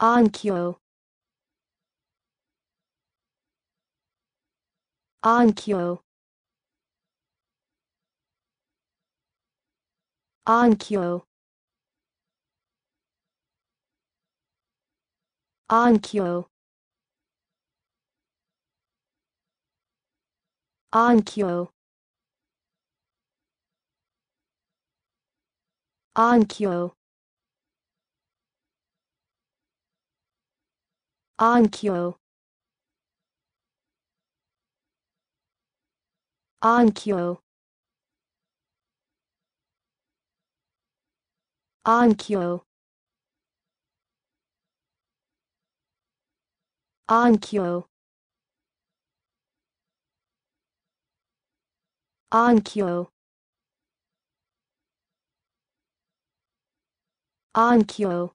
Onkyo Onkyo Onkyo Onkyo Onkyo Onkyo Onkyo. Onkyo. Onkyo. Onkyo. Onkyo. Onkyo.